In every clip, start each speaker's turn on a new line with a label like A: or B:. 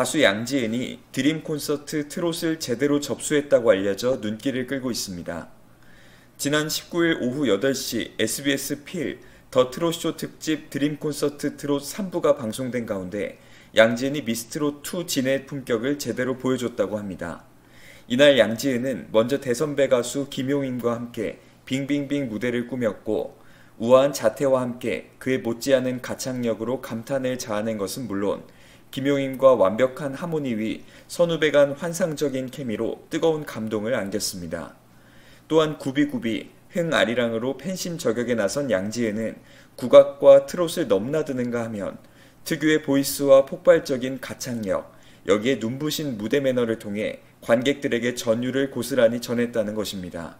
A: 가수 양지은이 드림 콘서트 트롯을 제대로 접수했다고 알려져 눈길을 끌고 있습니다. 지난 19일 오후 8시 SBS FiL 더 트롯쇼 특집 드림 콘서트 트롯 3부가 방송된 가운데 양지은이 미스트롯 2 진의 품격을 제대로 보여줬다고 합니다. 이날 양지은은 먼저 대선배 가수 김용임과 함께 빙빙빙 무대를 꾸몄고 우아한 자태와 함께 그의 못지않은 가창력으로 감탄을 자아낸 것은 물론 김용임과 완벽한 하모니 위 선후배 간 환상적인 케미로 뜨거운 감동을 안겼습니다. 또한 구비구비 흥아리랑으로 팬심 저격에 나선 양지은은 국악과 트롯을 넘나드는가 하면 특유의 보이스와 폭발적인 가창력, 여기에 눈부신 무대 매너를 통해 관객들에게 전율을 고스란히 전했다는 것입니다.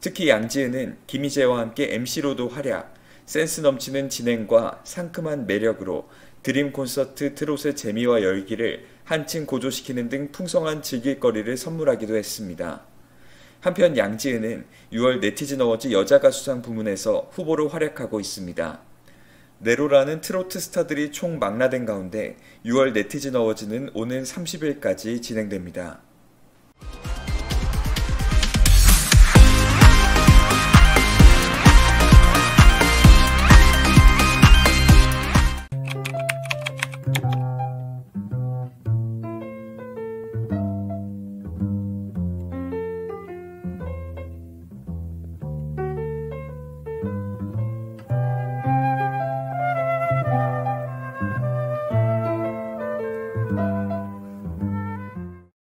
A: 특히 양지은은 김희재와 함께 MC로도 활약, 센스 넘치는 진행과 상큼한 매력으로 드림 콘서트 트롯의 재미와 열기를 한층 고조시키는 등 풍성한 즐길거리를 선물하기도 했습니다. 한편 양지은은 6월 네티즌 어워즈 여자 가수상 부문에서 후보로 활약하고 있습니다. 네로라는 트로트 스타들이 총 망라된 가운데 6월 네티즌 어워즈는 오는 30일까지 진행됩니다.